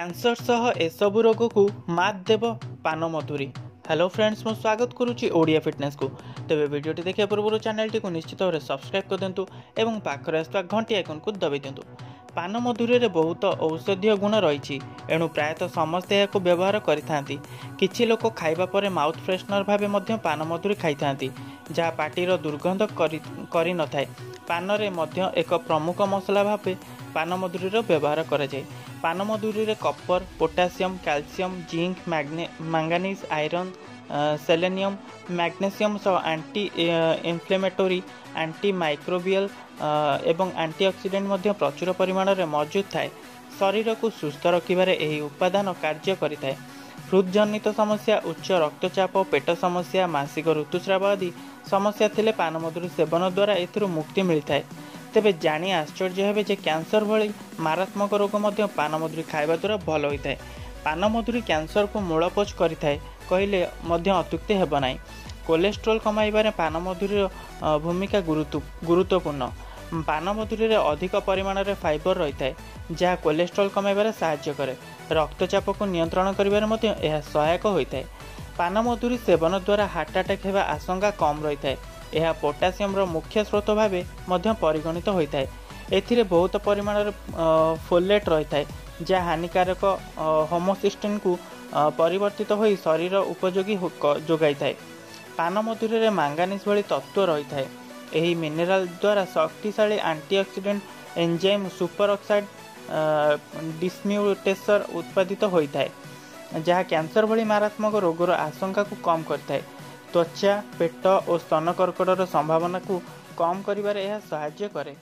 Cancer ସହ ଏସବୁ ରୋଗକୁ ମାତ ଦେବ ପାନ ମଧୁରୀ। ହ୍ୟାଲୋ ଫ୍ରେଣ୍ଡସ୍ ମୁଁ ସ୍ୱାଗତ କରୁଛି ଓଡ଼ିଆ ଫିଟନେସ୍କୁ ତେବେ ଭିଡ଼ିଓଟି ଦେଖିବା ପୂର୍ବରୁ ଚ୍ୟାନେଲଟିକୁ ନିଶ୍ଚିତ ଭାବରେ ସବସ୍କ୍ରାଇବ୍ କରିଦିଅନ୍ତୁ ଏବଂ ପାଖରେ ଆସୁଥିବା ଘଣ୍ଟି ଆଇକନ୍କୁ ଦବାଇ ଦିଅନ୍ତୁ। ପାନ ମଧୁରୀରେ ବହୁତ ଔଷଧୀୟ ଗୁଣ ରହିଛି ଏଣୁ ପ୍ରାୟତଃ ସମସ୍ତେ ଏହାକୁ ବ୍ୟବହାର କରିଥାନ୍ତି। କିଛି ଲୋକ ଖାଇବା ପରେ ମାଉଥ୍ ଫ୍ରେଶନର୍ ଭାବେ ମଧ୍ୟ ପାନ ମଧୁରୀ ଖାଇଥାନ୍ତି ଯାହା ପାଟିର ଦୁର୍ଗନ୍ଧ କରି କରିନଥାଏ ପାନରେ ମଧ୍ୟ ଏକ ପ୍ରମୁଖ ମସଲା ଭାବେ ପାନ ମଧୁରୀର ବ୍ୟବହାର କରାଯାଏ। ପାନ ମଧୁରୀରେ copper potassium calcium zinc manganese iron selenium magnesium ସହ ଆଣ୍ଟି ଇନଫ୍ଲେମେଟୋରୀ ଆଣ୍ଟି ମାଇକ୍ରୋବିଆଲ ଏବଂ ଆଣ୍ଟିଅକ୍ସିଡେଣ୍ଟ ମଧ୍ୟ ପ୍ରଚୁର ପରିମାଣରେ ମହଜୁଦ ଥାଏ। ଶରୀରକୁ ସୁସ୍ଥ ରଖିବାରେ ଏହି ଉପାଦାନ କାର୍ଯ୍ୟ କରିଥାଏ। ହୃଦଜନିତ ସମସ୍ୟା ଉଚ୍ଚ ରକ୍ତଚାପ ପେଟ ସମସ୍ୟା ମାସିକ ଋତୁସ୍ରାବ ଆଦି ସମସ୍ୟା ଥିଲେ ପାନମଧୁରୀ ସେବନ ଦ୍ୱାରା ଏଥିରୁ ମୁକ୍ତି ମିଳିଥାଏ। ତେବେ ଜାଣି ଆଶ୍ଚର୍ଯ୍ୟ ହେବେ ଯେ କ୍ୟାନ୍ସର ଭଳି ମାରାତ୍ମକ ରୋଗ ମଧ୍ୟ ପାନମଧୁରୀ ଖାଇବା ଦ୍ୱାରା ଭଲ ହୋଇଥାଏ। ପାନମଧୁରୀ କ୍ୟାନ୍ସରକୁ ମୂଳପୋଛ କରିଥାଏ କହିଲେ ମଧ୍ୟ ଅତ୍ୟୁକ୍ତି ହେବ ନାହିଁ। କୋଲେଷ୍ଟ୍ରୋଲ କମାଇବାରେ ପାନମଧୁରୀର ଭୂମିକା ଗୁରୁତ୍ୱପୂର୍ଣ୍ଣ। ପାନମଧୁରୀରେ ଅଧିକ ପରିମାଣରେ ଫାଇବର ରହିଥାଏ ଯାହା କୋଲେଷ୍ଟ୍ରୋଲ କମାଇବାରେ ସାହାଯ୍ୟ କରେ। ରକ୍ତଚାପକୁ ନିୟନ୍ତ୍ରଣ କରିବାରେ ମଧ୍ୟ ଏହା ସହାୟକ ହୋଇଥାଏ। ପାନମଧୁରୀ ସେବନ ଦ୍ୱାରା ହାର୍ଟ ଆଟାକ୍ ହେବା ଆଶଙ୍କା କମ୍ ରହିଥାଏ। ଏହା ପୋଟାସିୟମର ମୁଖ୍ୟ ସ୍ରୋତ ଭାବେ ମଧ୍ୟ ପରିଗଣିତ ହୋଇଥାଏ। ଏଥିରେ ବହୁତ ପରିମାଣରେ ଫୋଲେଟ୍ ରହିଥାଏ ଯାହା ହାନିକାରକ ହୋମୋସିଷ୍ଟିନ୍କୁ ପରିବର୍ତ୍ତିତ ହୋଇ ଶରୀର ଉପଯୋଗୀ ଯୋଗାଇଥାଏ। ପାନମଧୁରୀରେ ମାଙ୍ଗାନିଜ୍ ଭଳି ତତ୍ତ୍ୱ ରହିଥାଏ। ଏହି ମିନେରାଲ ଦ୍ୱାରା ଶକ୍ତିଶାଳୀ ଆଣ୍ଟିଅକ୍ସିଡେଣ୍ଟ ଏନ୍ଜାଇମ୍ ସୁପର ଅକ୍ସାଇଡ୍ ଡିସ୍ମ୍ୟୁଟେସର ଉତ୍ପାଦିତ ହୋଇଥାଏ ଯାହା କ୍ୟାନ୍ସର ଭଳି ମାରାତ୍ମକ ରୋଗର ଆଶଙ୍କାକୁ କମ୍ କରିଥାଏ। ତ୍ୱଚା ପେଟ ଓ ସ୍ତନ କର୍କଟର ସମ୍ଭାବନାକୁ କମ୍ କରିବାରେ ଏହା ସାହାଯ୍ୟ କରେ।